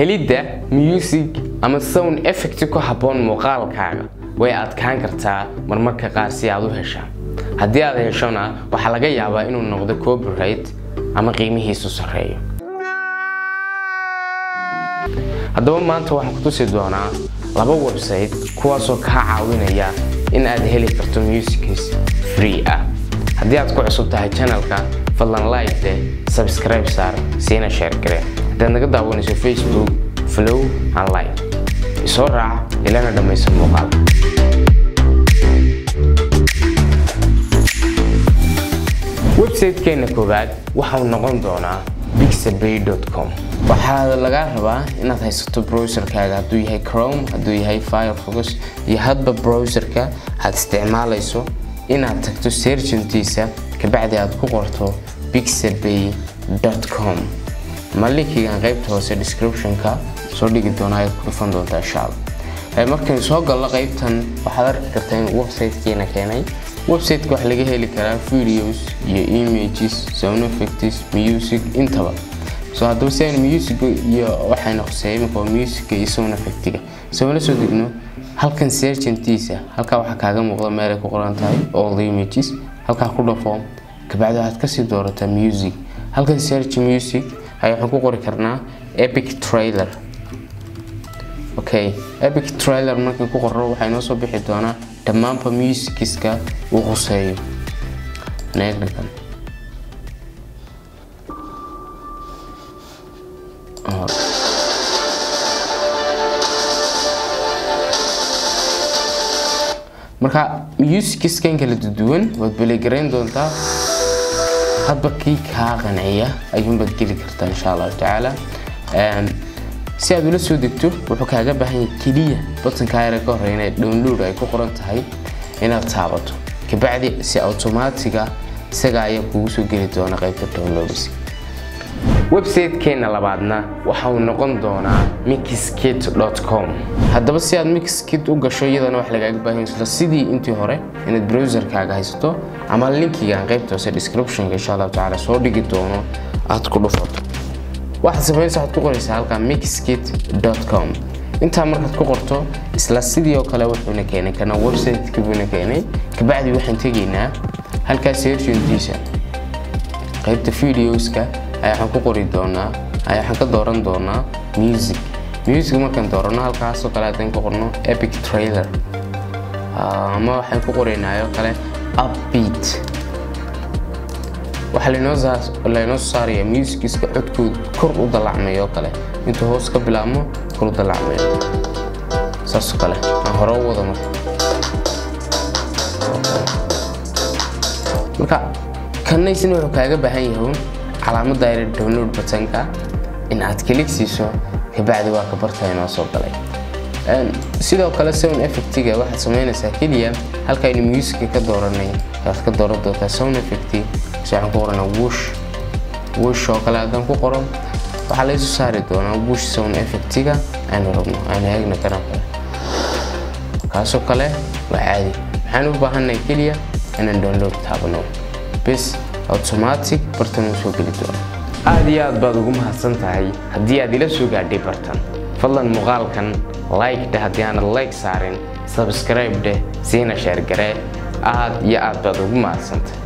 helidda music ama sound effect ku habboon muuqaalkaaga. Way adkaan kartaa marmarka qaar si aad u heshaa haddii aad heshona waxaa laga yaabaa inuu noqdo copyright ama qiimihiisu sarreeyo. Haddaba maanta waxaan ku tusi doonaa laba website kuwaasoo kaa caawinaya in aad heli karto musicis free ah. Haddii aad ku cusub tahay channelka fadlan like deh subscribe saar siina gare haddaad naga daawanayso facebook flow and like isoo raac ilana dhammaysa muuqaalka website-keena koowaad waxau noqon doonaa bixabay.com waxaa lagaa rabaa inaad haysato browserkaaga hadduu yahay chrome hadduu yahay firefox. Iyo hadba browserka aad isticmaalayso inaad tagto sergentiisa kabacdi aad ku qorto bixabay.com ama linkigan qaybta hoose descriptionka soo dhigi doona ayaad ku dhufan doontaa insha allah markaynu soo galno qaybtan waxaad arki kartaa in website-keena keenay. Website-ka waxaa laga heli karaa videos iyo images sound effects music intaba. So haddaba si aynu music iyo waxayna khuseeya imika musica iyo sound effectiga soo la soo degno? Halkan sergentiisa halkaa waxaa kaaga muuqda meel ay ku qoran tahay all the images. Halkaa ku dhafo kabacdi waxaad ka sii doorataa music. Halkan search music waxaan ku qori karnaa epic trailer. Okay epic trailer markii ku qorro waxaa inoo soo bixi doonaa dhammaanba musiciska uu khuseeyo neegdhakan marka musicaskan kala duwan waad belegarayn doontaa hadba kii kaa qanciya ayuunbaad geli kartaa insha allahu tacaala si aad ula soo degto wuxuu kaaga baahan yahay keliya batanka yara ka horreya inay download ay ku qoran tahay inaad taabato. Kabacdi si automaatiga isaga ayaa kugu soo geli doona qaybta downloads website-keena labaadna waxa uu noqon doonaa mixkit.com haddaba si aad mixkit u gasho iyadana wax lagaaga baahan isla sidii intii hore inaad browserkaaga haysato ama linkigan qaybta hoose descriptionka insha allahu tacaala soo dhigi doono aad ku dhufato waxaad samaynaysa waxaad ku qoraysaa halkaa mixkit.com intaa markaad ku qorto isla sidii oo kale wuxuuna keenay kana website-kii buuna keenay. Kabacdi waxaan tegaynaa halkaa searchentiisa qaybta videoska ayaa waxaan ku qori doonaa ayaa waxaan ka dooran doonaa music. Music markaan doorano halkaasoo kale haddaan ku qorno epic trailer. Ama waxaan ku qoraynaayo kale upbeat. Waxaa laynoo saaraya musiciska codkooda kor u dalacmayo kale. Intuu hoos ka bilaabmo kor u dalacmayo saasoo kale aan hore u wado marka. Marka kanaysina wuxuu kaaga baahan yahay calaamadda download batanka in aad kalik siiso kabacdi waa ka barta inoo soo galay. Sidoo kale sound effectiga waxaad samaynaysaa keliya halkaynu musica ka dooranay ayaad ka dooran doontaa sound effecti si waxaan ku qoranaa wush wush oo kale haddaan ku qoro waxaa laysu saari doonaa wush sound effectiga aynu rabno aynu eegna kana kale kaasoo kale waa caadi. Waxaan u baahannahay keliya inaan download taabano bis automatic bartan uu soo geli doona aad iyo aad baad ugu mahadsan tahay haddii aad ila soo gaadhay bartan. Fadlan muuqaalkan like dheh haddii aanad like saarin subscribe dheh siina sheer garee aad iyo aad baad ugu mahadsantahay